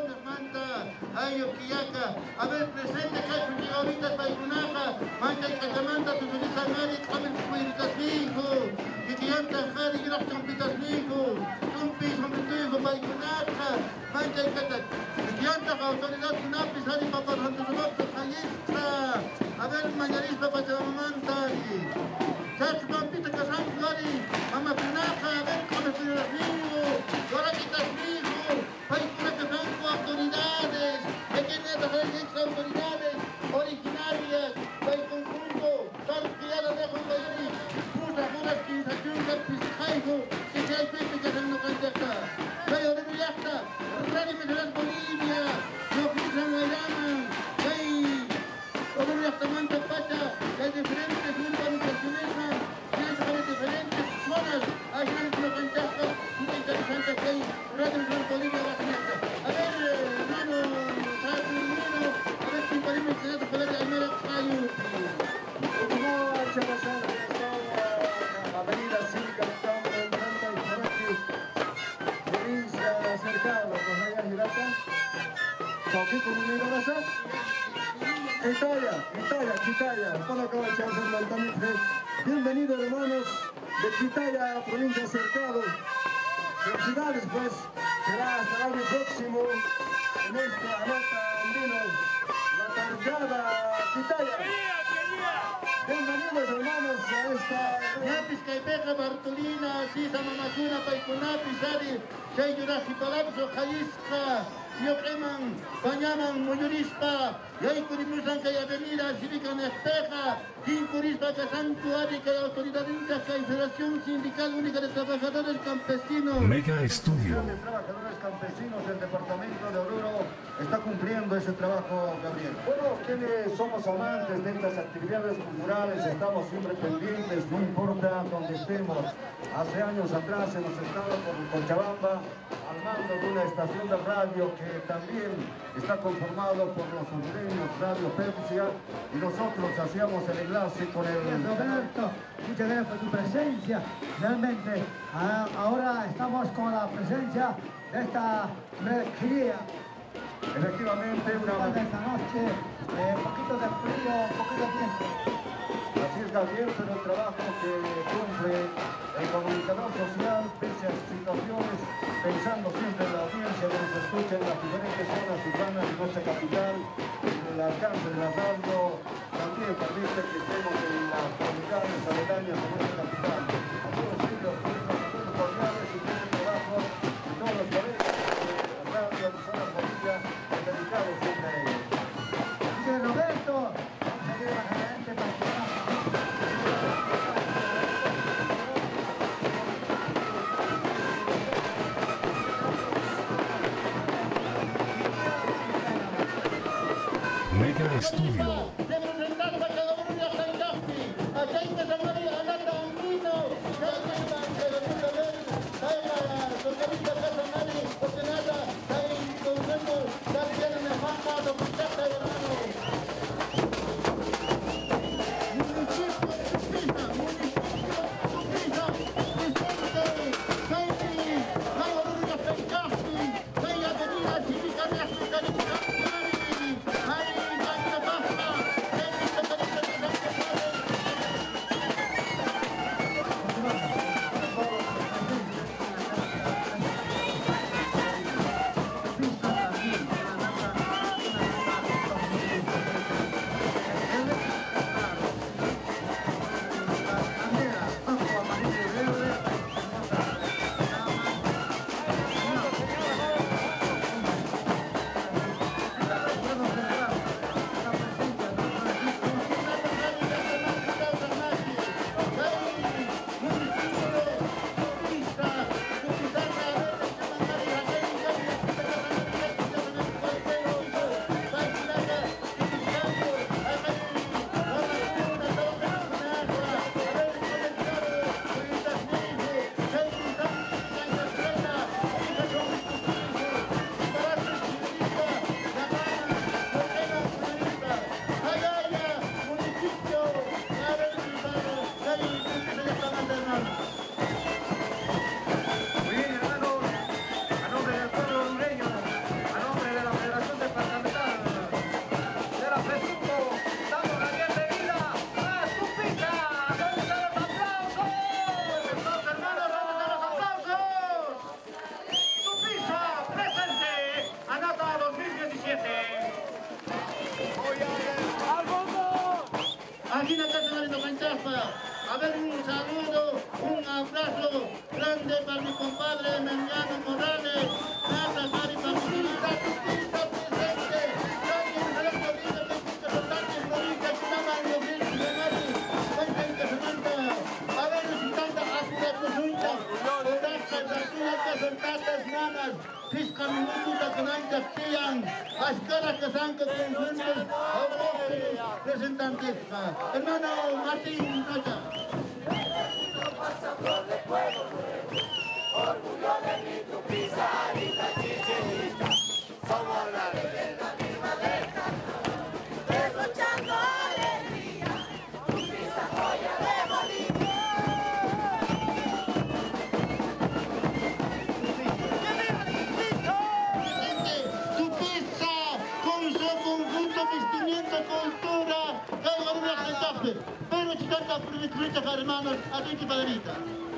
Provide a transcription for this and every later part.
Dona Manta, Ayo Kiyaka, a ver, presente cacho que ahorita Paikunaja, Manta y Cacamanta, tu feliz amari, Camen Cuiritas Nico, Kitianta Jari, Graf Campitas Nico, Tumpis, Hombritijo, Paikunaja, Manta y Catac, Kitianta, autoridad Tunapis, Ari Papar, Hantusumapta, Jayista, a ver, Mañarista, Pachamamanta, Chacho Campita, Casam, Gori, Mama Punaja, a ver, Camen Cuiritas Nico, Gora Quitas Nico, de autoridades Sauquito Minero Raza, Italia, Italia, Quitaya, para chance levantamiento. Bienvenidos hermanos de Quitaya, provincia cercado. Felicidades pues, será hasta el año próximo en esta nota andino, la tarjada Quitaya. Bienvenidos hermanos a esta... Yapis Caipeca, Bartolina, Sisa Mamacuna, Paicunapi, Sari, Chay Yuraji Palapso, Jalisca, Yoqueman, Bañaman, Muyurispa, Yay Curimusan, Cay Avenida, Casantuari, Cay Autoridad Inca, Cay Federación Sindical Única de Trabajadores Campesinos. Mega Estudio. de trabajadores campesinos del departamento de Oruro está cumpliendo ese trabajo, Gabriel. Bueno, quienes somos amantes de estas actividades culturales, estamos siempre pendientes, no importa donde estemos. Hace años atrás hemos estado por Cochabamba al mando de una estación de radio que también está conformado por los hondureños, Radio Persia, y nosotros hacíamos el enlace con el... Roberto, muchas gracias por tu presencia. Realmente, ah, ahora estamos con la presencia de esta mezquilla Efectivamente, una... esta noche, eh, un poquito de frío, un poquito de viento. Gabriel, pero el trabajo que cumple el comunicador social, pese a situaciones, pensando siempre en la audiencia que nos escucha en las diferentes zonas urbanas de nuestra capital, en el alcance de la radio, también permite que estemos en las comunidades aledañas de nuestra Mega que sean que representantes. Hermano Martín Rocha. Orgullo de mi somos la leyenda misma de Carnaval, derrochando Questa pulita carimano a tutti per la vita.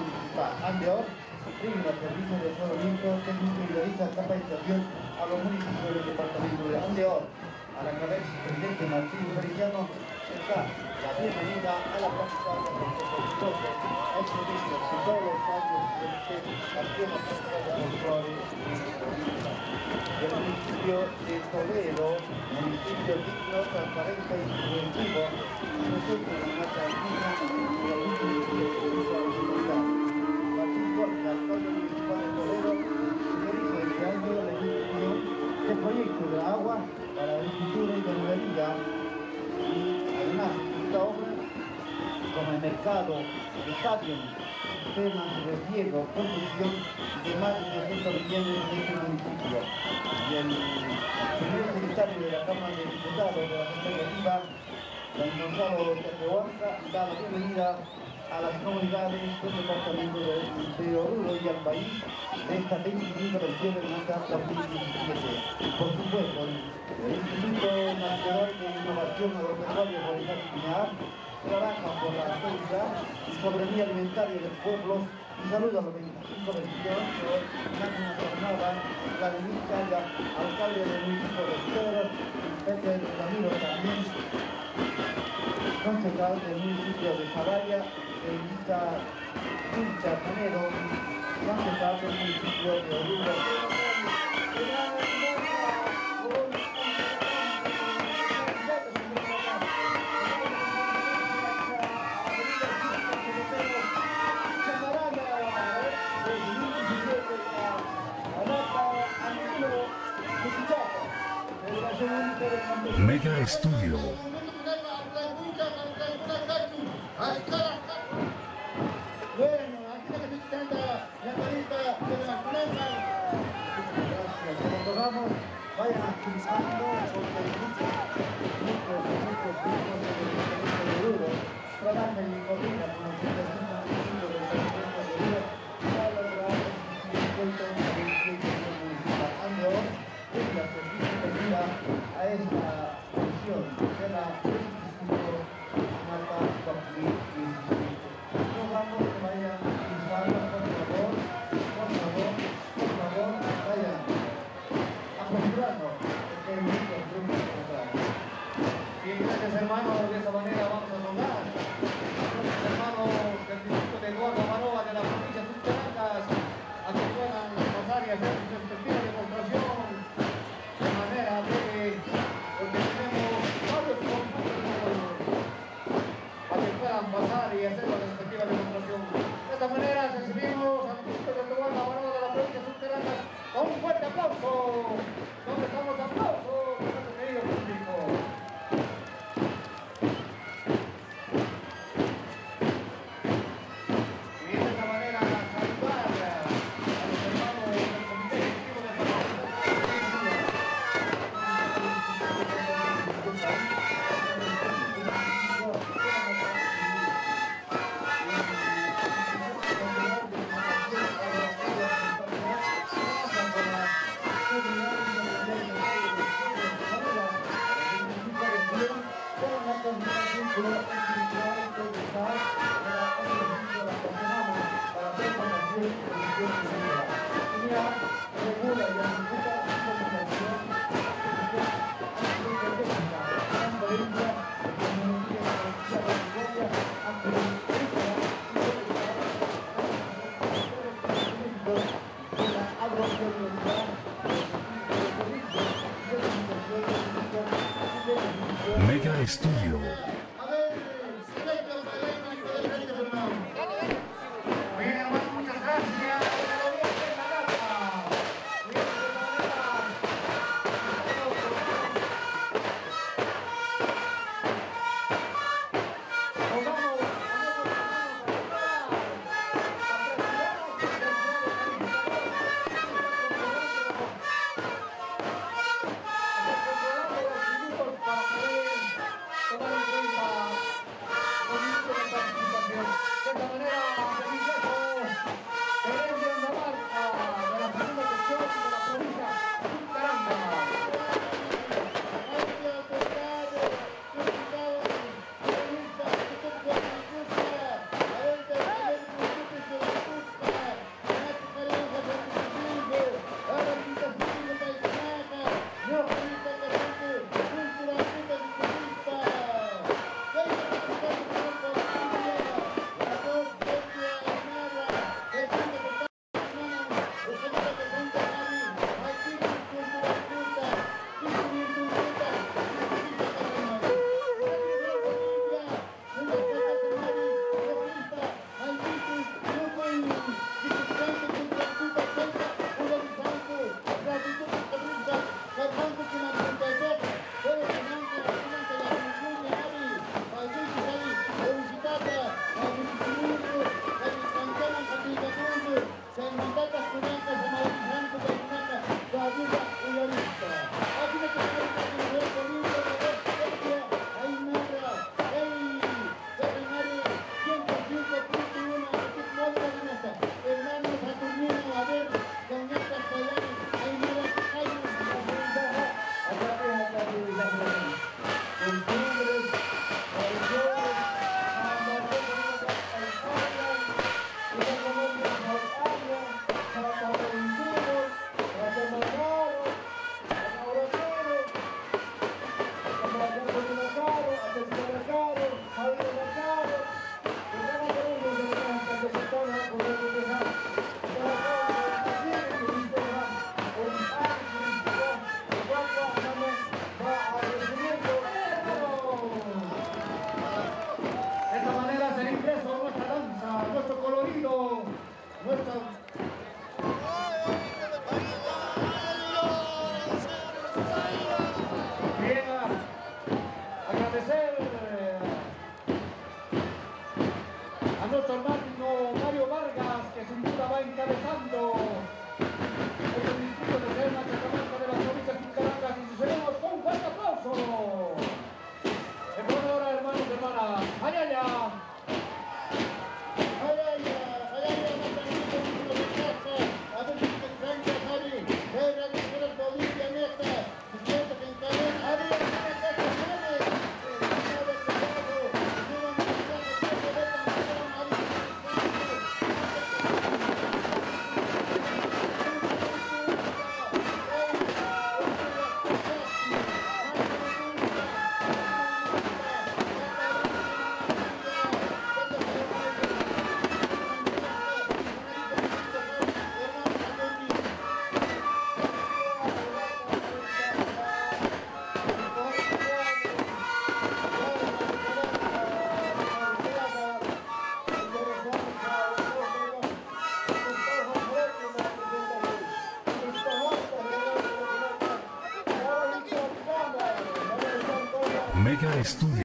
Municipal. Andeor, brinda servicio de saneamiento técnico y realiza capacitación a los municipios del departamento de Andeor. A la cabeza del presidente Martín Feliciano está la bienvenida a la práctica de los experiencias en todos los años de de control del municipio de Toledo, municipio digno, transparente y preventivo, nosotros en nuestra esquina y el municipio de la seguridad. Francisco, el alcalde municipal de Toledo, realiza este año la ejecución proyecto de agua para la agricultura y ganadería y además esta obra como el mercado, estadio, sistemas de riego, construcción de más de 300 millones de este municipio. Y el primer secretario de la Cámara de Diputados de la Legislativa, don Gonzalo Tepehuanza, da la bienvenida a las comunidades del departamento de, de Oruro y al país de esta 25 versión de nuestra 2017. Y por supuesto, el Instituto Nacional de Innovación Agropecuaria Pinar trabaja por la seguridad y soberanía alimentaria de los pueblos y saluda a los 25 vecinos que hoy dan una jornada, Vladimir Chaya, alcalde del municipio de Pedro, Pepe Ramiro también, concejal del municipio de Zavalla, Elisa Pincha Canedo, concejal del municipio de Oruro. Mega Estudio. Misión de la Mega Estudio.